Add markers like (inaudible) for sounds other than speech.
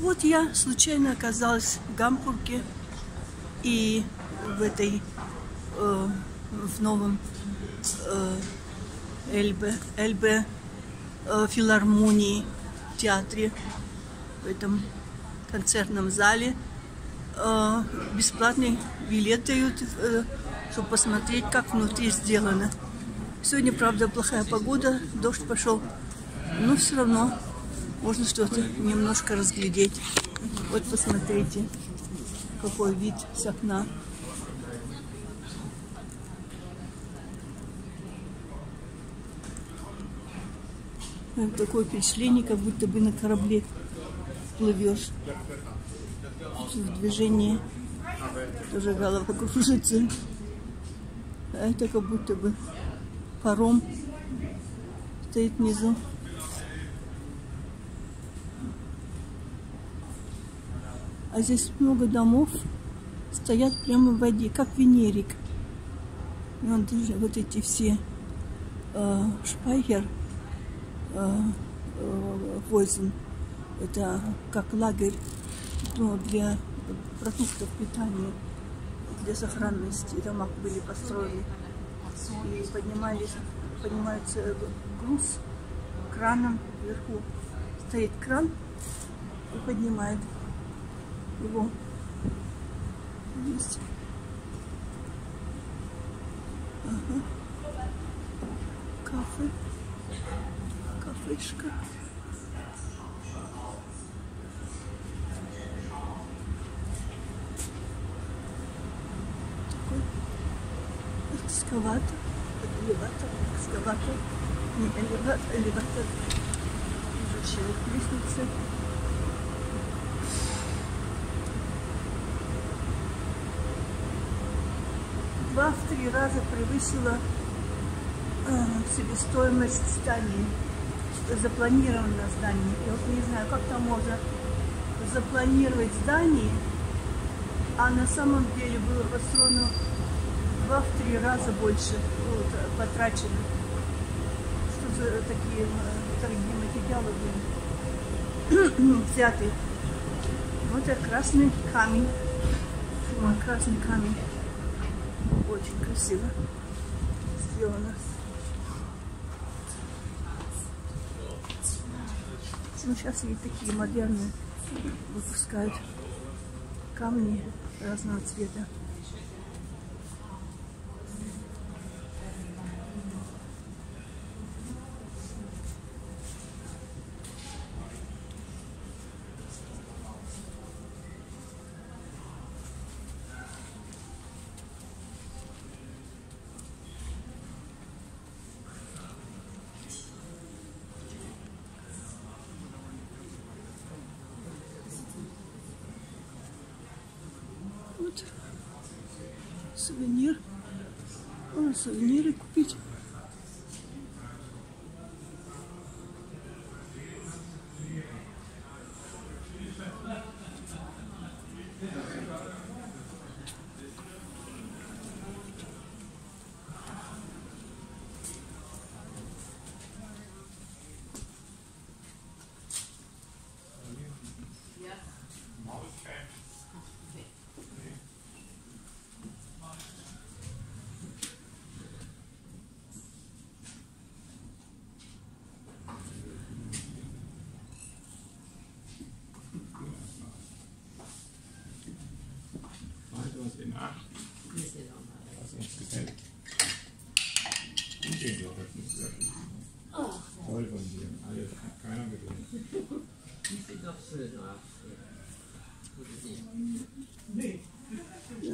Вот я случайно оказалась в Гамбурге и в этой, э, в новом э, Эльбе, Эльбе э, филармонии, театре, в этом концертном зале. Э, бесплатный билет дают, э, чтобы посмотреть, как внутри сделано. Сегодня, правда, плохая погода, дождь пошел, но все равно можно что-то немножко разглядеть. Вот посмотрите, какой вид с окна. Такое впечатление, как будто бы на корабле плывешь в движении. Тоже голова кружится. А это как будто бы паром стоит внизу. А здесь много домов стоят прямо в воде, как Венерик. И он вот эти все э, шпайхер, э, э, это как лагерь ну, для продуктов питания, для сохранности. Дома были построены и поднимались, поднимается груз краном вверху. Стоит кран и поднимает его. Есть. Ага. Кафе. Кафешка. Такой экскаватор. Элеватор. Экскаватор. Не элеватор. Элеватор. Изучает лестницы. Два в три раза превысила э, себестоимость здания, запланированное здание. Я вот не знаю, как там можно запланировать здание, а на самом деле было построено два в три раза больше вот, потрачено. Что за такие дорогие материалы были (clears throat) взяты. Вот это красный камень. Красный камень. Очень красиво сделано. Ну, сейчас и такие модерные выпускают камни разного цвета. Сувенир. Можно сувениры купить. 是什，是的，确实。